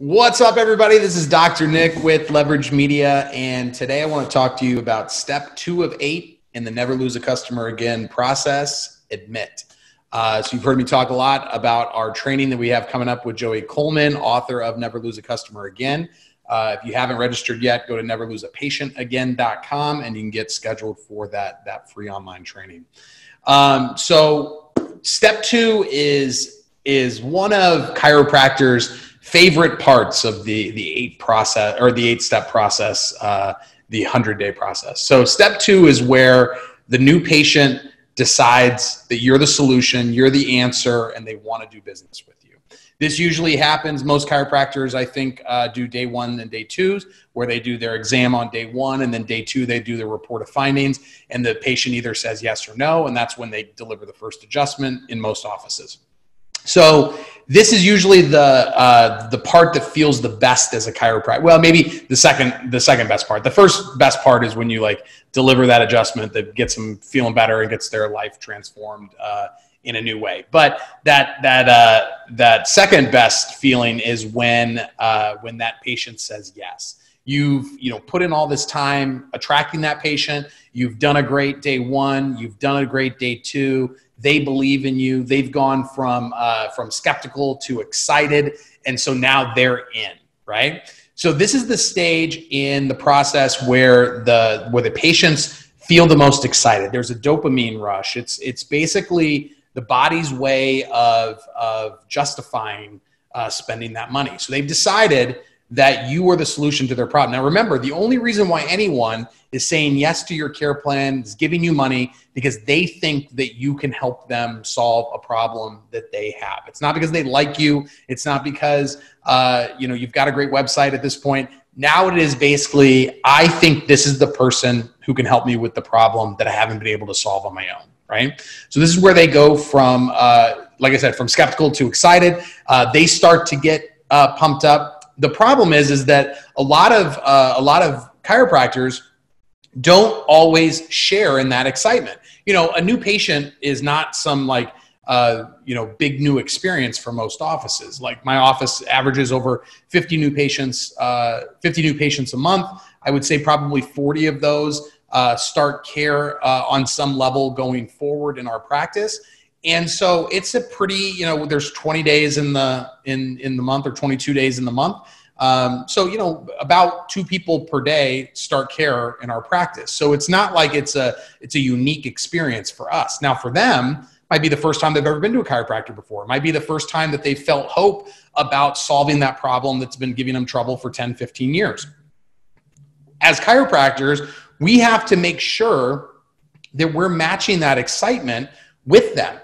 What's up, everybody? This is Dr. Nick with Leverage Media, and today I want to talk to you about step two of eight in the Never Lose a Customer Again process admit. Uh, so, you've heard me talk a lot about our training that we have coming up with Joey Coleman, author of Never Lose a Customer Again. Uh, if you haven't registered yet, go to neverloseapatientagain.com and you can get scheduled for that, that free online training. Um, so, step two is, is one of chiropractors' favorite parts of the the eight process or the eight step process, uh, the hundred day process. So step two is where the new patient decides that you're the solution, you're the answer, and they want to do business with you. This usually happens. Most chiropractors, I think, uh, do day one and day twos, where they do their exam on day one, and then day two they do their report of findings, and the patient either says yes or no, and that's when they deliver the first adjustment in most offices. So this is usually the uh, the part that feels the best as a chiropractor. Well, maybe the second the second best part. The first best part is when you like deliver that adjustment that gets them feeling better and gets their life transformed uh, in a new way. But that that uh, that second best feeling is when uh, when that patient says yes. You've you know put in all this time attracting that patient. You've done a great day one. You've done a great day two they believe in you. They've gone from uh, from skeptical to excited, and so now they're in. Right. So this is the stage in the process where the where the patients feel the most excited. There's a dopamine rush. It's it's basically the body's way of of justifying uh, spending that money. So they've decided that you are the solution to their problem. Now, remember, the only reason why anyone is saying yes to your care plan, is giving you money because they think that you can help them solve a problem that they have. It's not because they like you. It's not because uh, you know you've got a great website at this point. Now it is basically, I think this is the person who can help me with the problem that I haven't been able to solve on my own. Right. So this is where they go from, uh, like I said, from skeptical to excited. Uh, they start to get uh, pumped up the problem is is that a lot of uh, a lot of chiropractors don't always share in that excitement. You know, a new patient is not some like uh, you know big new experience for most offices. Like my office averages over 50 new patients, uh, 50 new patients a month. I would say probably 40 of those uh, start care uh, on some level going forward in our practice and so it's a pretty you know there's 20 days in the in in the month or 22 days in the month. Um, so you know about two people per day start care in our practice. So it's not like it's a it's a unique experience for us. Now for them might be the first time they've ever been to a chiropractor before. It might be the first time that they felt hope about solving that problem that's been giving them trouble for 10 15 years. As chiropractors we have to make sure that we're matching that excitement with them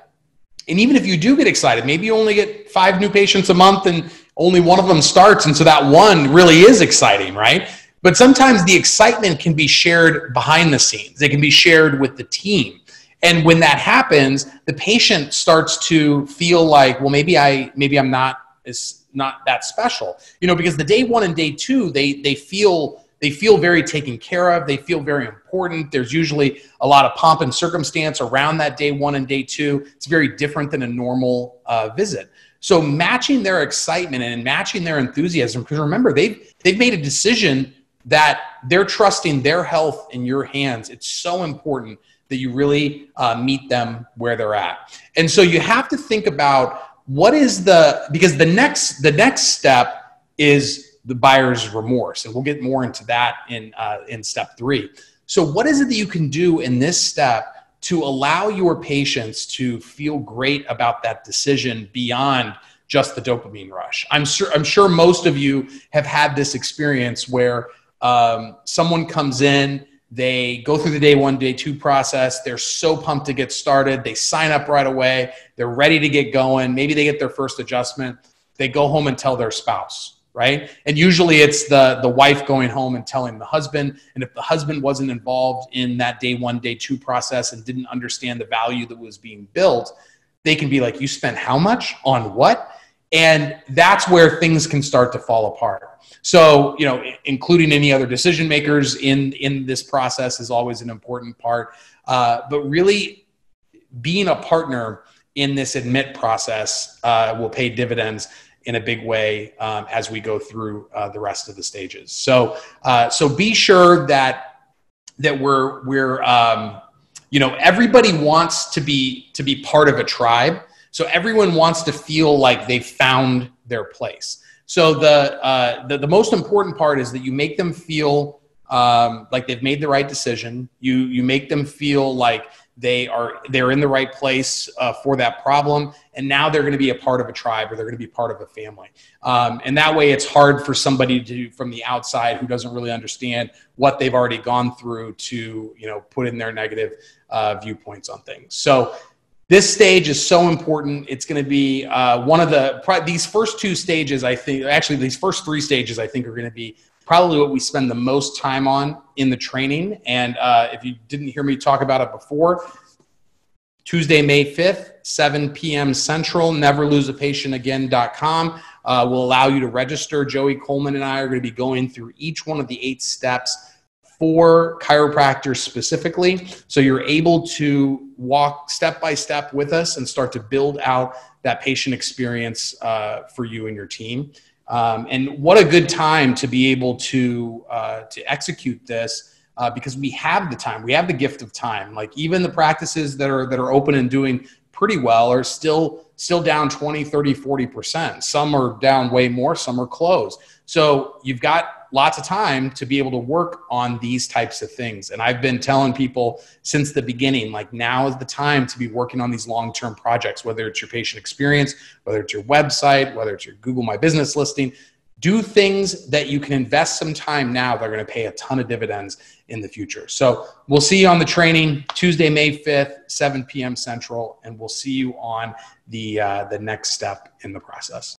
and even if you do get excited, maybe you only get five new patients a month and only one of them starts. And so that one really is exciting, right? But sometimes the excitement can be shared behind the scenes, it can be shared with the team. And when that happens, the patient starts to feel like, well, maybe I maybe I'm not is not that special. You know, because the day one and day two, they they feel they feel very taken care of. They feel very important. There's usually a lot of pomp and circumstance around that day one and day two. It's very different than a normal uh, visit. So matching their excitement and matching their enthusiasm, because remember they've they've made a decision that they're trusting their health in your hands. It's so important that you really uh, meet them where they're at. And so you have to think about what is the because the next the next step is the buyer's remorse. And we'll get more into that in, uh, in step three. So, what is it that you can do in this step to allow your patients to feel great about that decision beyond just the dopamine rush? I'm sure, I'm sure most of you have had this experience where um, someone comes in, they go through the day one, day two process. They're so pumped to get started. They sign up right away. They're ready to get going. Maybe they get their first adjustment. They go home and tell their spouse right? And usually it's the the wife going home and telling the husband. And if the husband wasn't involved in that day one day two process and didn't understand the value that was being built they can be like you spent how much? On what? And that's where things can start to fall apart. So you know including any other decision makers in in this process is always an important part. Uh, but really being a partner in this admit process uh, will pay dividends in a big way um, as we go through uh, the rest of the stages. So, uh, so be sure that that we're we're um, you know everybody wants to be to be part of a tribe. So everyone wants to feel like they found their place. So the, uh, the the most important part is that you make them feel um, like they've made the right decision. You you make them feel like they are they're in the right place uh, for that problem. And now they're going to be a part of a tribe or they're going to be part of a family. Um, and that way it's hard for somebody to from the outside who doesn't really understand what they've already gone through to you know put in their negative uh, viewpoints on things. So this stage is so important. It's going to be uh, one of the these first two stages i think actually these first three stages i think are going to be probably what we spend the most time on in the training. And uh, if you didn't hear me talk about it before, Tuesday, May 5th, 7 p.m. Central, neverloseapatientagain.com uh, will allow you to register. Joey Coleman and I are going to be going through each one of the eight steps for chiropractors specifically. So you're able to walk step by step with us and start to build out that patient experience uh, for you and your team. Um, and what a good time to be able to uh, to execute this uh, because we have the time. We have the gift of time. Like even the practices that are that are open and doing pretty well are still still down 20, 30, 40%. Some are down way more, some are closed. So you've got lots of time to be able to work on these types of things. And I've been telling people since the beginning, like now is the time to be working on these long term projects, whether it's your patient experience, whether it's your website, whether it's your Google My Business listing. Do things that you can invest some time now that are going to pay a ton of dividends in the future. So we'll see you on the training Tuesday, May 5th, 7 p.m. Central, and we'll see you on the, uh, the next step in the process.